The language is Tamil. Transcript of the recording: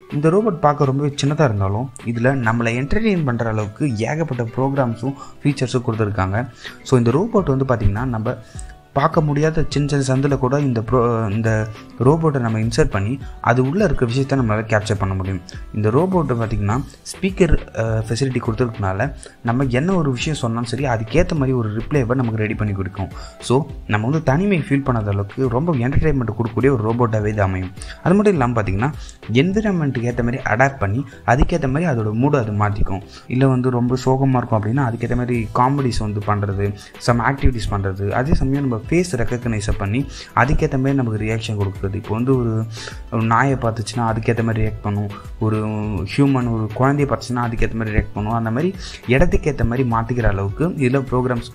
இந்த ரோபோட் பார்க்க ரொம்பவே சின்னதாக இருந்தாலும் இதில் நம்மளை என்டர்டெயின் பண்ணுற அளவுக்கு ஏகப்பட்ட ப்ரோக்ராம்ஸும் ஃபீச்சர்ஸும் கொடுத்துருக்காங்க. ஸோ இந்த ரோபோட் வந்து பார்த்திங்கன்னா நம்ம பார்க்க முடியாத சின்ன சின்ன சந்தில் கூட இந்த ப்ரோ இந்த ரோபோட்டை நம்ம இன்சர்ட் பண்ணி அது உள்ளே இருக்க விஷயத்த நம்மளால் கேப்சர் பண்ண முடியும். இந்த ரோபோட்டை பார்த்திங்கன்னா ஸ்பீக்கர் ஃபெசிலிட்டி கொடுத்துருக்கனால நம்ம என்ன ஒரு விஷயம் சொன்னாலும் சரி அதுக்கேற்ற மாதிரி ஒரு ரிப்ளைவை நமக்கு ரெடி பண்ணி கொடுக்கும். ஸோ நம்ம வந்து தனிமை ஃபீல் பண்ணாத அளவுக்கு ரொம்ப என்டர்டைன்மெண்ட் கொடுக்கக்கூடிய ஒரு ரோபோட்டாகவே இது அமையும். அது மட்டும் இல்லாமல் பார்த்திங்கன்னா என்விரான்மெண்ட்டுக்கு ஏற்ற மாதிரி அடாப்ட் பண்ணி அதுக்கேற்ற மாதிரி அதோட மூடு அது மாற்றிக்கும் இல்லை வந்து ரொம்ப சோகமாக இருக்கும் அப்படின்னா அதுக்கேற்ற மாதிரி காமெடிஸ் வந்து பண்ணுறது சம் ஆக்டிவிட்டிஸ் பண்ணுறது அதே சமயம் நம்ம ஃபேஸ் ரெக்கக்னைஸை பண்ணி அதுக்கேற்ற மாதிரி நமக்கு ரியாக்ஷன் கொடுக்குறது. இப்போ வந்து ஒரு ஒரு நாயை பார்த்துச்சுன்னா அதுக்கேற்ற மாதிரி ரியாக்ட் பண்ணும். ஒரு ஹியூமன் ஒரு குழந்தைய பார்த்துச்சுன்னா அதுக்கேற்ற மாதிரி ரியாக்ட் பண்ணும். அந்த மாதிரி இடத்துக்கு ஏற்ற மாதிரி மாற்றிக்கிற அளவுக்கு இதில் ப்ரோக்ராம்ஸ்